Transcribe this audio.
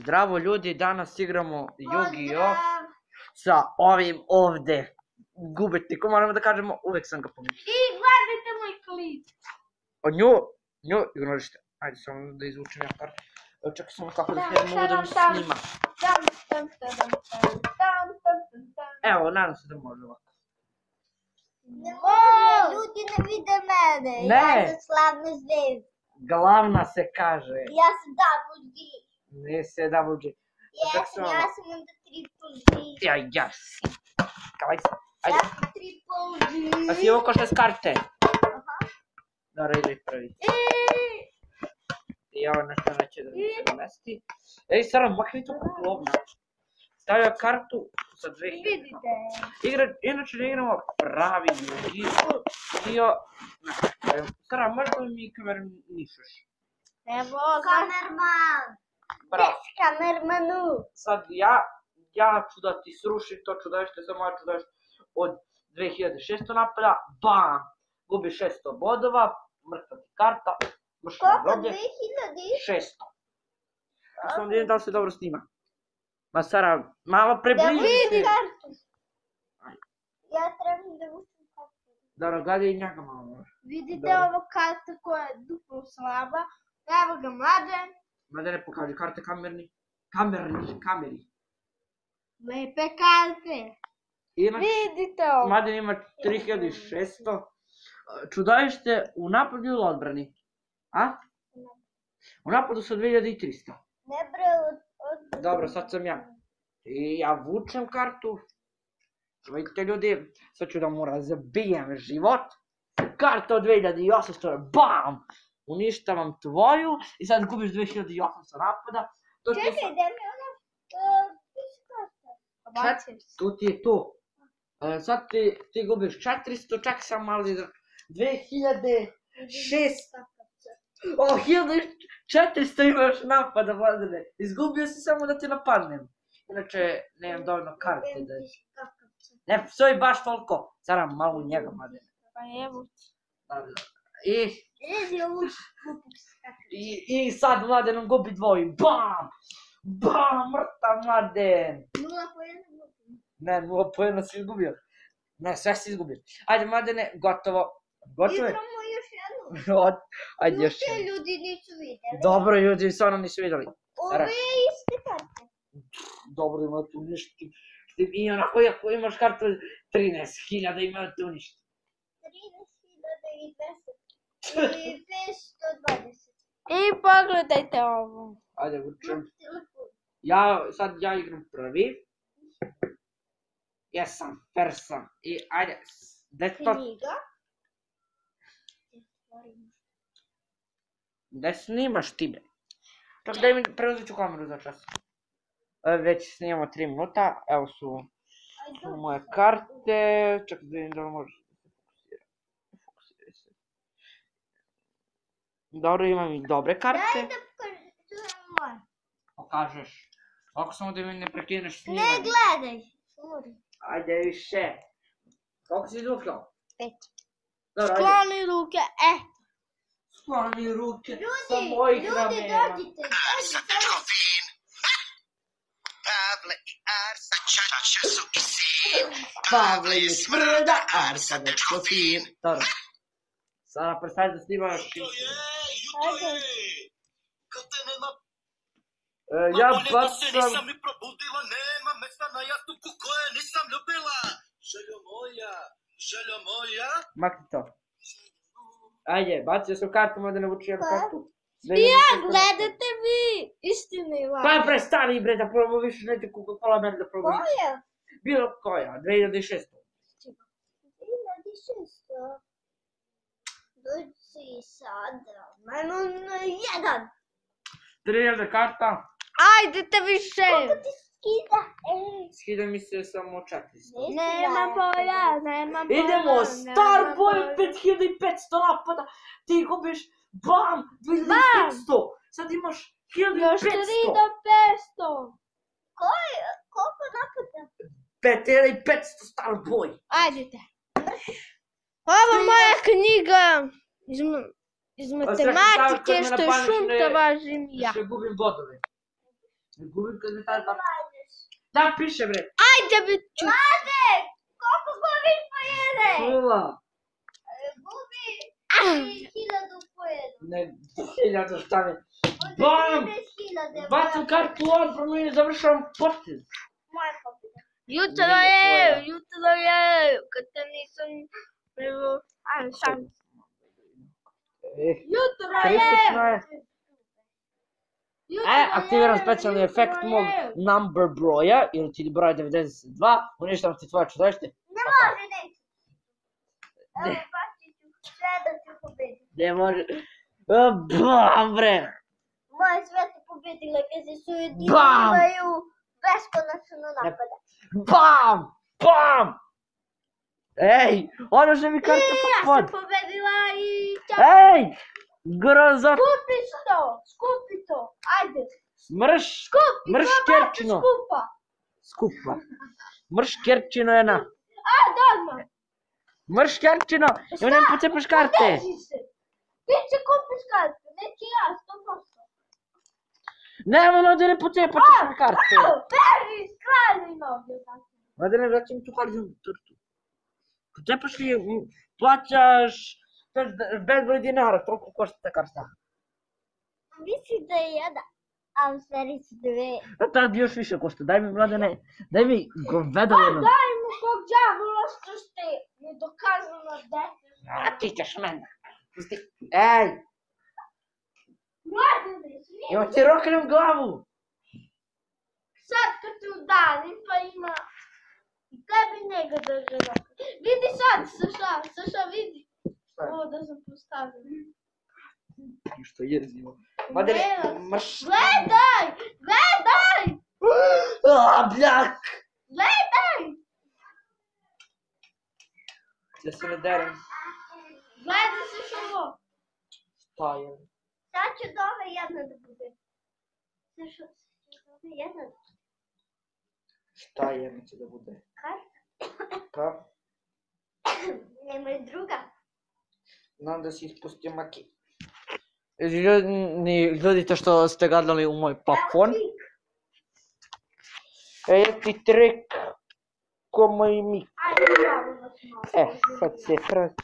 Zdravo ljudi, danas igramo Yu-Gi-Oh! Sa ovim ovde gubitnikom, moramo da kažemo, uvek sam ga pomenuo. I gledajte moj klip. Od nju, nju, ignorište. Ajde samo da izvučem ja par. Evo, Čekaj samo kako da krenem ovo da mi se tam, tam. snima. Evo, nadam se da može ovako. Ne može, ljudi ne vide mene. Ne. Ja sam slavna zvezda. Glavna se kaže. Ja sam double G. G. Čak Jesam, sam- ja sam onda triple G. Ja. Kavaj se. Ajde. Ja sam triple G. Ovo ko šest karte. Aha. Dobro, ide prvi. E, I ovo nešto neće da mi se namesti. Ej, Sara, makni to kako lovna. Stavio kartu sa dve hiljade. Vidite. Igra, inače ne igramo pravi Yu-Gi-Oh! Dio, Sara, možda mi kameru nišeš? Evo, kamerman. Bravo. Yes, kamermanu. Sad ja, ja ću da ti srušim to čudovište, samo ja ću da od 2600 napada, bam, gubi 600 bodova, mrtva ti karta, groblje, 2000? 600. Samo da vidim da li se dobro snima. Ma Sara, malo Da prebliži vidi se. kartu. Ja trebam da vučem kartu. Dobro, gledaj i njega malo. Vidite ovo karta koja je duplo slaba. Evo ga mladen. Ma da ne pokaži karte kamerni. Kamerni, kameri. Lepe karte. Vidite ovo. Mladen ima 3600. Čudovište u napadu ili odbrani? A? U napadu sa 2300. Ne bre, od, od... Dobro, sad sam ja. I ja vučem kartu. Vidite ljudi, sad ću da mu razbijem život. Karta od 2800, bam! Uništavam tvoju i sad gubiš 2800 napada. To Čekaj, sad- da mi ona... Čet, tu ti je to. E, sad ti, ti gubiš 400, čak sam malo da... 2000... šest. O, 1400 imaš napada, Vladane. Izgubio si samo da te napadnem. Inače, nemam dovoljno karte da... Ne, stoji baš toliko. Sada malo njega, Mladene. Pa evo. Da, da. I, i, i sad Mladen gubi dvoji. Bam! Bam! Mrtav Mladen! Nula po jednom. Ne, nula pojena si izgubio. Ne, sve si izgubio. Ajde, Mladene, gotovo. Gotovo je. Igramo još jednu. Od- Ajde, još jedno. ljudi nisu videli. Dobro, ljudi, stvarno nisu vidjeli. Ove iste karte. Dobro, ima tu ništa. I onako, ako imaš kartu 13.000, ima tu ništa. 13.200 i 520. I pogledajte ovo. Ajde, vučem. Telefon. Ja, sad ja igram prvi. Jesam, sam. I ajde, gde to, Knjiga. gde snimaš ti bre? Čak daj mi, preuzet ću kameru za čas. E, već snimamo 3 minuta, evo su, su moje karte, čak da vidim da li može da se fokusira. Fokusiraj se. Dobro, imam i dobre karte. Daj da pokažem. Pokažeš. Ako samo da mi ne prekineš Ne snimanje. gledaj. Sorry. Ajde više. Koliko si izvukao? Pet. Dobro, ajde. Skloni ruke, e. Skloni ruke sa Ljudi, mojih ljudi, ramena. dođite, dođite. Fin. Pavle i Arsa, čače su i sin. Pavle je smrda, Arsa dečko fin. Dobro. Sada prestavi da snimaš. Juto je, Чуй! Къде нема... Е, я бат съм... Не съм ми пробудила, нема места на ясно кукоя, не съм любила! Željo moja, željo moja... Makni to. Ajde, bacio sam kartu, mada ne vučujem kartu. Ne ja, gledate mi! Istina je lažna. Pa prestani bre, da probamo više neke Coca-Cola merda probamo. Koja? Bilo koja, 2006. 2006. Dođi sada. Majmo na jedan. 3000 karta, Ajdete više. Koliko ti skida? E, skida mi se samo 400. Nema boja, nema boja. Idemo, nema Starboy boja. 5500 napada, ti gubiš, bam, 2500, sad imaš Još 3 1500, do 500. koji, koliko napada? 5500 Starboy. Ajdete. Ovo moja knjiga Из, из математики, а що шумка важи мія. Ще губим бодове. Губим къде. Да, пише, бре. Айде, бе, чу. Младе, колко губим поеде? Сула. Е, губи. Е, хиляда поеде. Не, хиляда стане. Бам! Батл картон, промене, завършвам подпис. Моя подпис. Jutro je, jutro je, kad nisam... Ajde, sam. Jutro kritično je. Jutro E, aktiviram specijalni efekt mog number broja, ili ti broj 92, uništavam ti tvoje čudošte. Ne može, neće. Evo, bacit ću sve da ću pobediti. Ne može. Bam, bre. Moje sve su pobedile kad se su jedini Bam! imaju beskonačno napada. Bam! Bam! Ej! Ona że mi kartę Ja podpadł! powiedziała i chciała Ej! Groza... kupić to, skupić to, ajde, Mrz... skupić, Mrškerčino. skupa, Skupa. Mrszkierczyno jena. a dolma, Mrszkierczyno! Ja nie pocepisz karty! Teži se, ti će kupiš kartu, neće ja, sto posto, Nie, no, no, nie pocepisz karty! a, teži, skrani noge, tako. Madre, wracam tu kartę. Poczepиш ли, плачаш, без број динара, толку кошта карта. Мисли да ја да. Ам сери две. А таа би још више кошта. Дај ми младене, дај ми говедо. А дај му ког ѓавола што сте не доказано дете. А ти ќеш мене. Пусти. Еј. Младене, Ја ти рокнем главу. Сад като удари, па има Тебе njega država. Vidi sad, Saša, Saša vidi. Ovo da sam postavila. I je zima. Madere, mrš... Gledaj! Gledaj! A, bljak! Gledaj! Ja se ne derem. Gledaj se što ovo. Šta je? Sad ću dole jedna da bude. Saša, jedna da bude. Šta je će da bude? Karta. Pa, Nema i druga. znam da si ispustio maki. Ljudi, ljudi to što ste gledali u moj plafon. E, je ti trik ko moj mik. E, sad se frati.